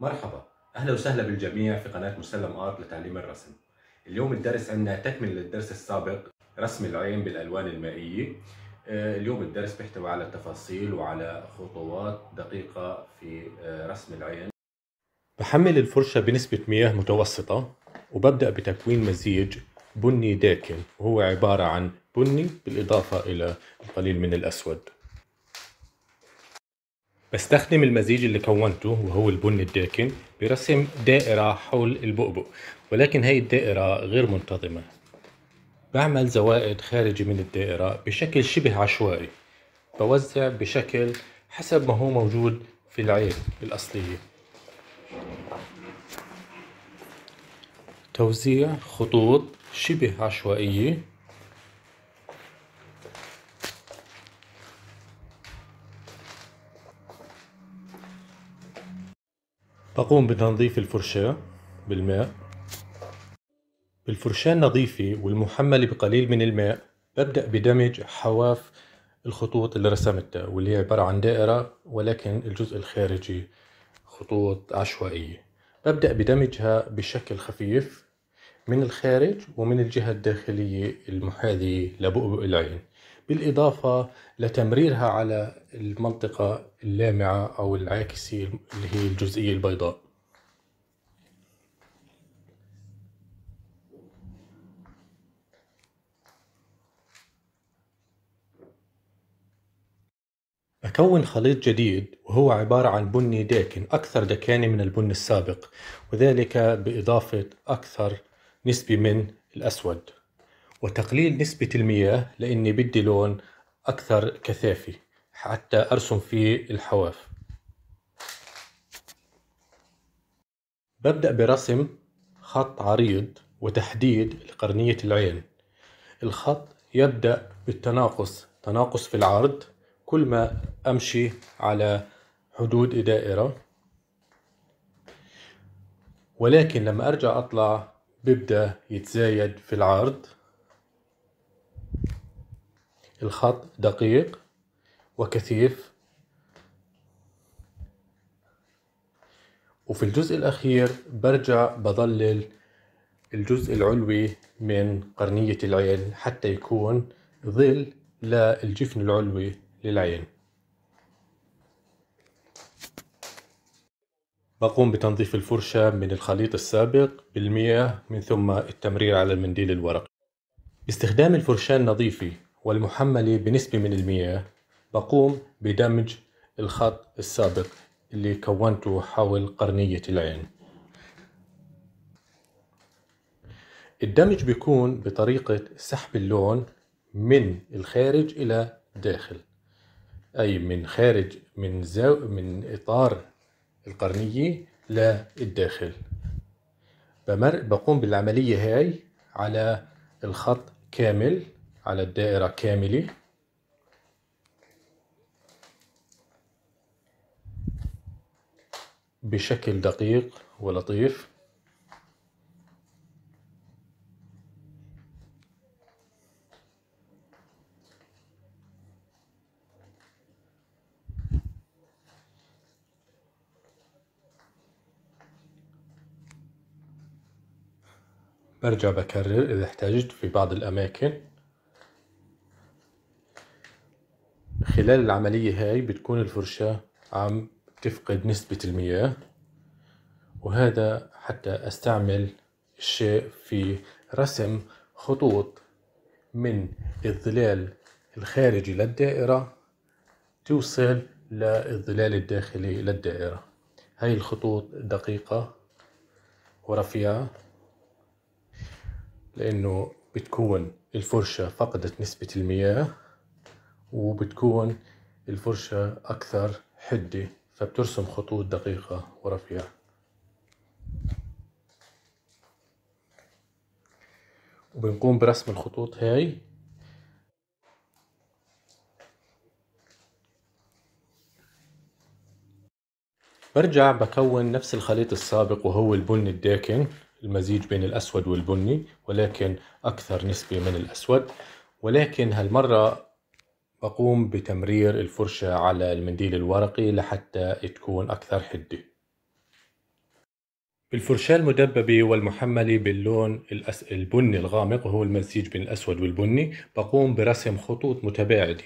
مرحبا. أهلا وسهلا بالجميع في قناة مسلم آرت لتعليم الرسم. اليوم الدرس عندنا تكمل للدرس السابق رسم العين بالألوان المائية. آه، اليوم الدرس بيحتوي على تفاصيل وعلى خطوات دقيقة في آه، رسم العين. بحمل الفرشة بنسبة مياه متوسطة وببدأ بتكوين مزيج بني داكن. وهو عبارة عن بني بالإضافة إلى القليل من الأسود. بستخدم المزيج اللي كونته وهو البني الداكن برسم دائرة حول البؤبؤ ولكن هاي الدائرة غير منتظمة. بعمل زوائد خارجي من الدائرة بشكل شبه عشوائي بوزع بشكل حسب ما هو موجود في العين الأصلية. توزيع خطوط شبه عشوائية بقوم بتنظيف الفرشاة بالماء. بالفرشاة النظيفة والمحملة بقليل من الماء ببدأ بدمج حواف الخطوط اللي رسمتها واللي هي عبارة عن دائرة ولكن الجزء الخارجي خطوط عشوائية. ببدأ بدمجها بشكل خفيف من الخارج ومن الجهة الداخلية المحاذية لبؤبؤ العين. بالإضافة لتمريرها على المنطقة اللامعة أو العاكسة اللي هي الجزئية البيضاء. أكون خليط جديد وهو عبارة عن بني داكن أكثر دكانة من البن السابق وذلك بإضافة أكثر نسبة من الأسود. وتقليل نسبة المياه لأني بدي لون أكثر كثافة حتى أرسم فيه الحواف. ببدأ برسم خط عريض وتحديد قرنية العين. الخط يبدأ بالتناقص تناقص في العرض كل ما أمشي على حدود دائرة. ولكن لما أرجع أطلع بيبدأ يتزايد في العرض. الخط دقيق وكثيف. وفي الجزء الأخير برجع بظلل الجزء العلوي من قرنية العين حتى يكون ظل للجفن العلوي للعين. بقوم بتنظيف الفرشة من الخليط السابق بالمياه من ثم التمرير على المنديل الورقي باستخدام الفرشاة النظيفة والمحملة بنسبة من المياه بقوم بدمج الخط السابق اللي كونته حول قرنية العين. الدمج بيكون بطريقة سحب اللون من الخارج إلى الداخل أي من خارج من زو من إطار القرنية للداخل. بمر بقوم بالعملية هاي على الخط كامل على الدائرة كاملة. بشكل دقيق ولطيف. برجع بكرر إذا احتجت في بعض الأماكن. خلال العملية هاي بتكون الفرشاة عم تفقد نسبة المياه وهذا حتى أستعمل الشيء في رسم خطوط من الظلال الخارجي للدائرة توصل للظلال الداخلي للدائرة. هاي الخطوط دقيقة ورفيعة لأنه بتكون الفرشة فقدت نسبة المياه. وبتكون الفرشة أكثر حدة فبترسم خطوط دقيقة ورفيعة وبنقوم برسم الخطوط هاي. برجع بكون نفس الخليط السابق وهو البني الداكن المزيج بين الأسود والبني ولكن أكثر نسبة من الأسود. ولكن هالمرة بقوم بتمرير الفرشة على المنديل الورقي لحتى تكون أكثر حدة. بالفرشاة المدببة والمحملة باللون الأس... البني الغامق وهو المزيج بين الأسود والبني بقوم برسم خطوط متباعدة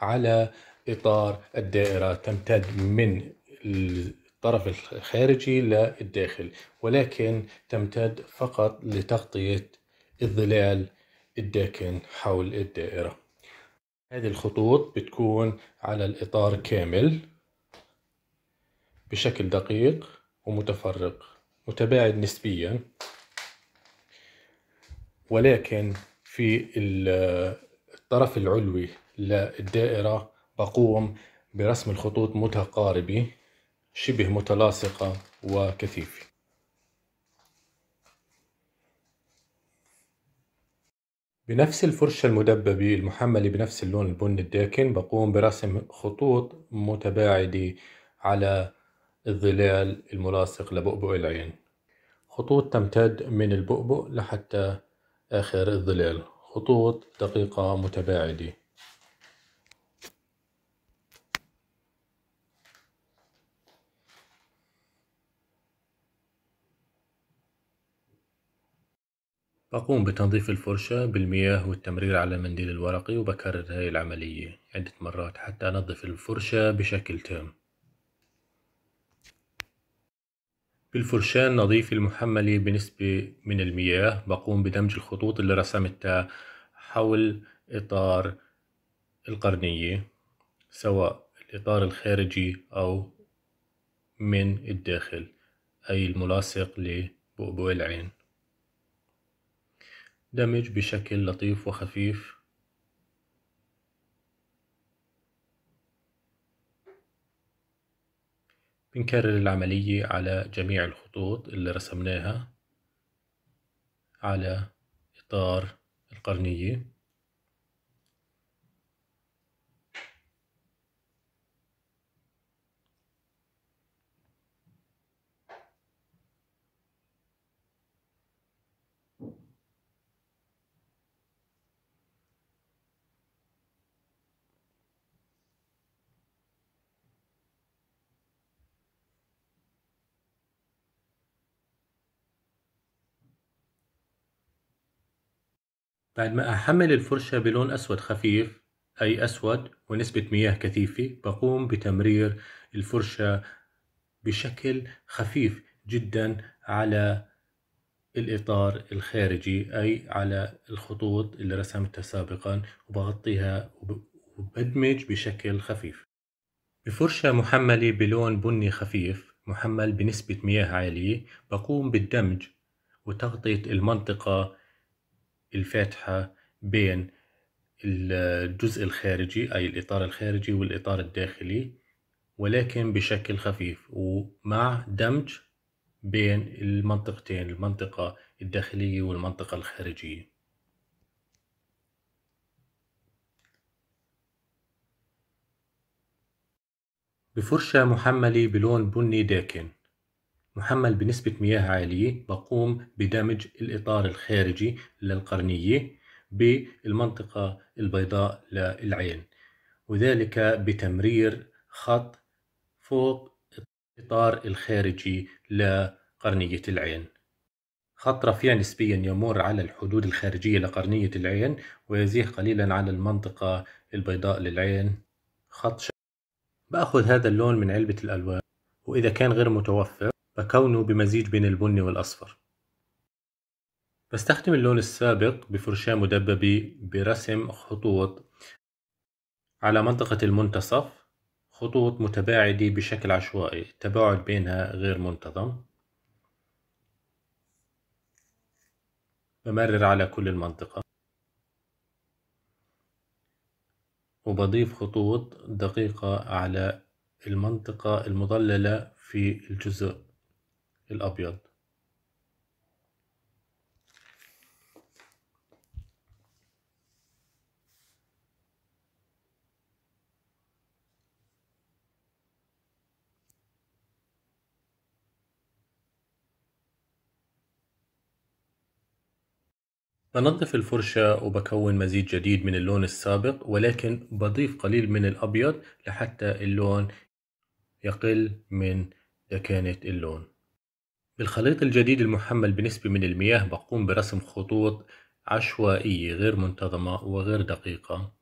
على إطار الدائرة تمتد من الطرف الخارجي للداخل ولكن تمتد فقط لتغطية الظلال الداكن حول الدائرة. هذه الخطوط بتكون على الإطار كامل بشكل دقيق ومتفرق متباعد نسبيا. ولكن في الطرف العلوي للدائرة بقوم برسم الخطوط متقاربة شبه متلاصقة وكثيفة. بنفس الفرشة المدببة المحملة بنفس اللون البني الداكن بقوم برسم خطوط متباعدة على الظلال الملاصق لبؤبؤ العين. خطوط تمتد من البؤبؤ لحتى آخر الظلال. خطوط دقيقة متباعدة. بقوم بتنظيف الفرشة بالمياه والتمرير على المنديل الورقي وبكرر هاي العملية عدة مرات حتى أنظف الفرشة بشكل تام. بالفرشاة النظيفة المحملة بنسبة من المياه بقوم بدمج الخطوط اللي رسمتها حول إطار القرنية سواء الإطار الخارجي أو من الداخل أي الملاصق لبؤبؤ العين. دمج بشكل لطيف وخفيف. بنكرر العملية على جميع الخطوط اللي رسمناها على إطار القرنية. بعد ما أحمل الفرشة بلون أسود خفيف أي أسود ونسبة مياه كثيفة بقوم بتمرير الفرشة بشكل خفيف جدا على الإطار الخارجي أي على الخطوط اللي رسمتها سابقا وبغطيها وبدمج بشكل خفيف. بفرشة محملة بلون بني خفيف محمل بنسبة مياه عالية بقوم بالدمج وتغطية المنطقة الفاتحة بين الجزء الخارجي أي الإطار الخارجي والإطار الداخلي ولكن بشكل خفيف ومع دمج بين المنطقتين المنطقة الداخلية والمنطقة الخارجية. بفرشة محملة بلون بني داكن. محمل بنسبة مياه عالية بقوم بدمج الإطار الخارجي للقرنية بالمنطقة البيضاء للعين وذلك بتمرير خط فوق الإطار الخارجي لقرنية العين. خط رفيع نسبيا يمر على الحدود الخارجية لقرنية العين ويزيح قليلا على المنطقة البيضاء للعين. خط شا... بأخذ هذا اللون من علبة الألوان وإذا كان غير متوفر بكونه بمزيج بين البني والأصفر. بستخدم اللون السابق بفرشاة مدببة برسم خطوط على منطقة المنتصف خطوط متباعدة بشكل عشوائي التباعد بينها غير منتظم. بمرر على كل المنطقة. وبضيف خطوط دقيقة على المنطقة المظللة في الجزء. الأبيض. بنظف الفرشة وبكون مزيج جديد من اللون السابق ولكن بضيف قليل من الأبيض لحتى اللون يقل من دكانة اللون. بالخليط الجديد المحمل بنسبة من المياه بقوم برسم خطوط عشوائية غير منتظمة وغير دقيقة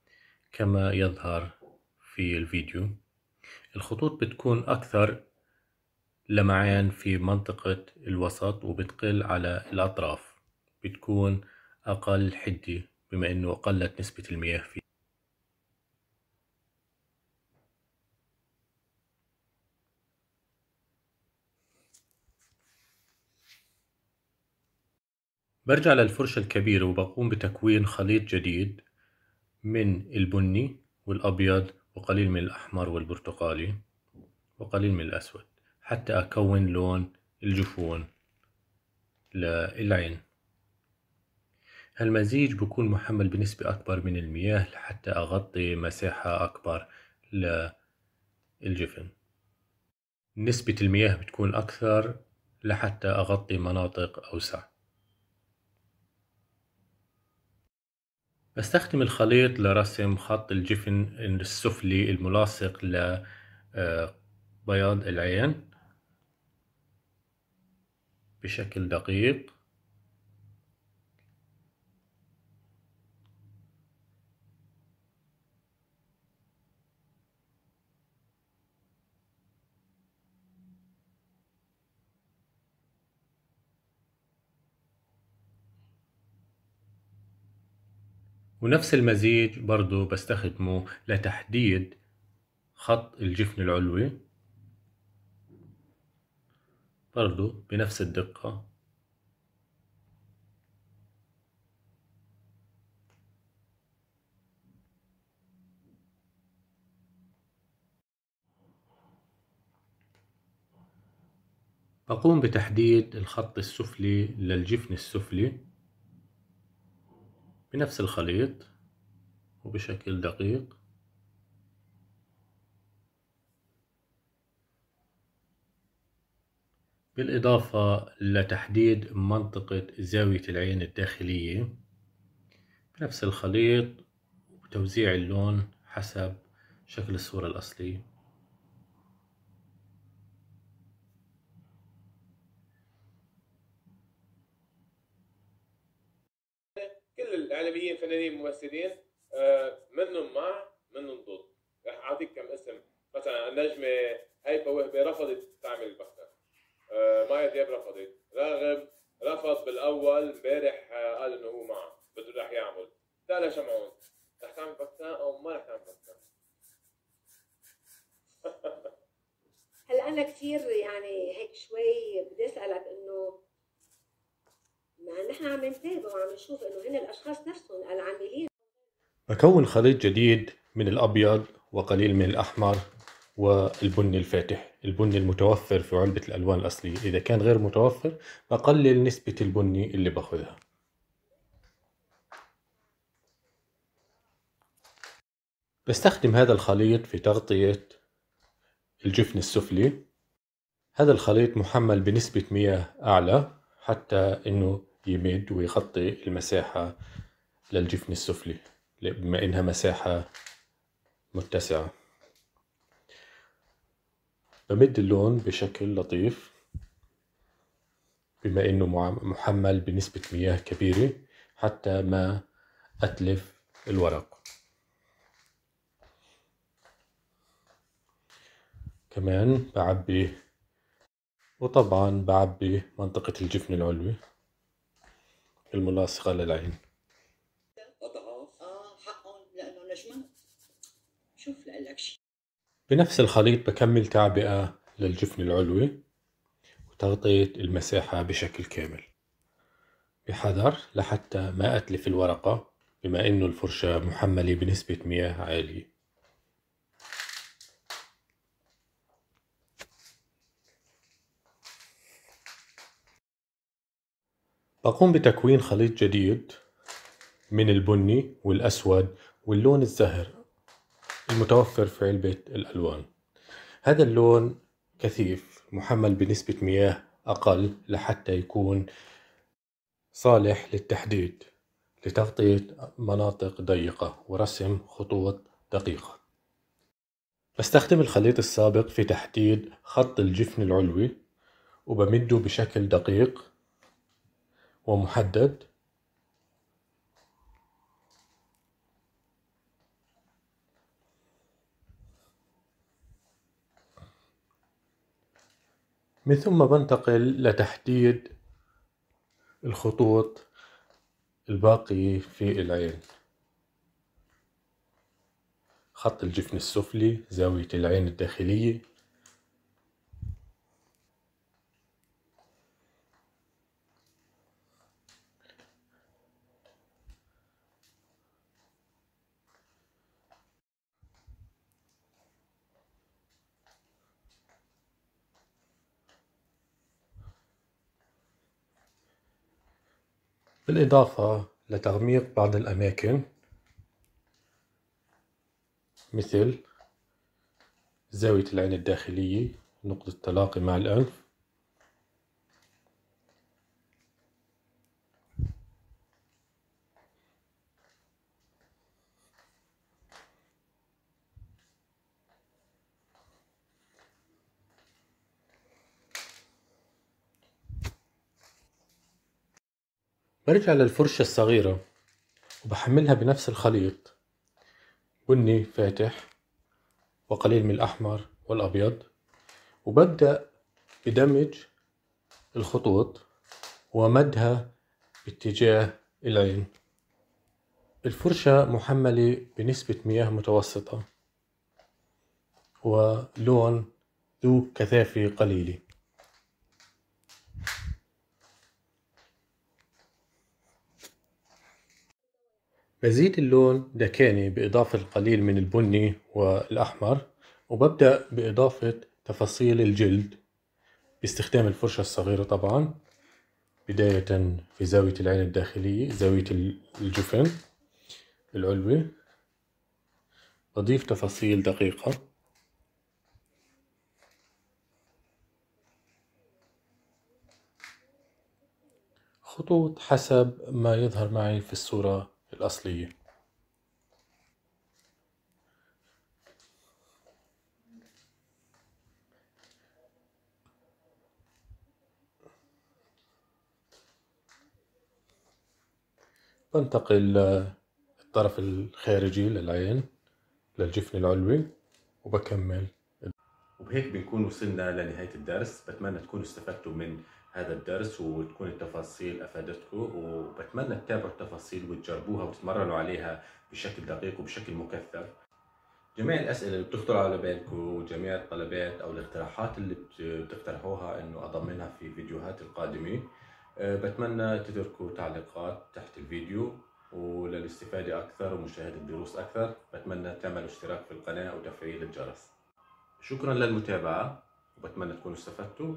كما يظهر في الفيديو. الخطوط بتكون أكثر لمعان في منطقة الوسط وبتقل على الأطراف بتكون أقل حدة بما أنه قلت نسبة المياه فيه برجع للفرشة الكبيرة وبقوم بتكوين خليط جديد من البني والأبيض وقليل من الأحمر والبرتقالي وقليل من الأسود حتى أكون لون الجفون للعين. هالمزيج بكون محمل بنسبة أكبر من المياه لحتى أغطي مساحة أكبر للجفن. نسبة المياه بتكون أكثر لحتى أغطي مناطق أوسع. بستخدم الخليط لرسم خط الجفن السفلي الملاصق لبياض آه، العين بشكل دقيق. ونفس المزيج برضو بستخدمه لتحديد خط الجفن العلوي. برضو بنفس الدقة. بقوم بتحديد الخط السفلي للجفن السفلي. بنفس الخليط وبشكل دقيق. بالإضافة لتحديد منطقة زاوية العين الداخلية بنفس الخليط وتوزيع اللون حسب شكل الصورة الأصلية. اعلاميين فنانين ممثلين آه، منهم مع منهم ضد. رح أعطيك كم اسم. مثلا النجمة هيفا وهبة رفضت تعمل البختة آه، مايا دياب رفضت. راغب رفض بالأول امبارح آه، قال إنه هو معه. بده رح يعمل. تالا شمعون. رح تعمل بختة أو ما رح تعمل بختة هلأ أنا كثير يعني هيك شوي بدي أسألك إنه مع نحن عم نتابع وعم نشوف إنه هن الأشخاص نفسهم العاملين. بكون خليط جديد من الأبيض وقليل من الأحمر والبني الفاتح البني المتوفر في علبة الألوان الأصلية. إذا كان غير متوفر بقلل نسبة البني اللي باخذها. بستخدم هذا الخليط في تغطية الجفن السفلي. هذا الخليط محمل بنسبة مياه أعلى حتى إنه يمد ويغطي المساحة للجفن السفلي بما إنها مساحة متسعة. بمد اللون بشكل لطيف بما إنه محمل بنسبة مياه كبيرة حتى ما أتلف الورق. كمان بعبي وطبعا بعبي منطقة الجفن العلوي. الملاصقة للعين. بنفس الخليط بكمل تعبئة للجفن العلوي وتغطية المساحة بشكل كامل. بحذر لحتى ما أتلف الورقة بما إنه الفرشة محملة بنسبة مياه عالية. بقوم بتكوين خليط جديد من البني والأسود واللون الزهر المتوفر في علبة الألوان. هذا اللون كثيف محمل بنسبة مياه أقل لحتى يكون صالح للتحديد لتغطية مناطق ضيقة ورسم خطوط دقيقة. بستخدم الخليط السابق في تحديد خط الجفن العلوي وبمده بشكل دقيق ومحدد. من ثم بنتقل لتحديد الخطوط الباقية في العين. خط الجفن السفلي زاوية العين الداخلية. بالإضافة لتغميق بعض الأماكن مثل زاوية العين الداخلية نقطة التلاقي مع الأنف برجع للفرشة الصغيرة وبحملها بنفس الخليط. بني فاتح وقليل من الأحمر والأبيض وببدأ بدمج الخطوط ومدها باتجاه العين. الفرشة محملة بنسبة مياه متوسطة ولون ذو كثافة قليلة. بزيد اللون دكاني بإضافة القليل من البني والأحمر وببدأ بإضافة تفاصيل الجلد باستخدام الفرشة الصغيرة طبعا بداية في زاوية العين الداخلية زاوية الجفن العلوي. بضيف تفاصيل دقيقة. خطوط حسب ما يظهر معي في الصورة. الأصلية. بنتقل للطرف الخارجي للعين للجفن العلوي وبكمل. وبهيك بنكون وصلنا لنهاية الدرس. بتمنى تكونوا استفدتوا من هذا الدرس وتكون التفاصيل أفادتكم وبتمنى تتابعوا التفاصيل وتجربوها وتتمرنوا عليها بشكل دقيق وبشكل مكثف. جميع الأسئلة اللي بتخطر على بالكم وجميع الطلبات أو الاقتراحات اللي بتقترحوها إنه اضمنها في فيديوهات القادمه آه، بتمنى تتركوا تعليقات تحت الفيديو وللاستفادة أكثر ومشاهدة دروس أكثر. بتمنى تعملوا اشتراك في القناة وتفعيل الجرس. شكرا للمتابعة وبتمنى تكونوا استفدتوا.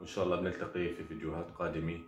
وإن شاء الله بنلتقي في فيديوهات قادمة.